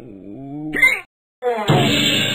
Ooh.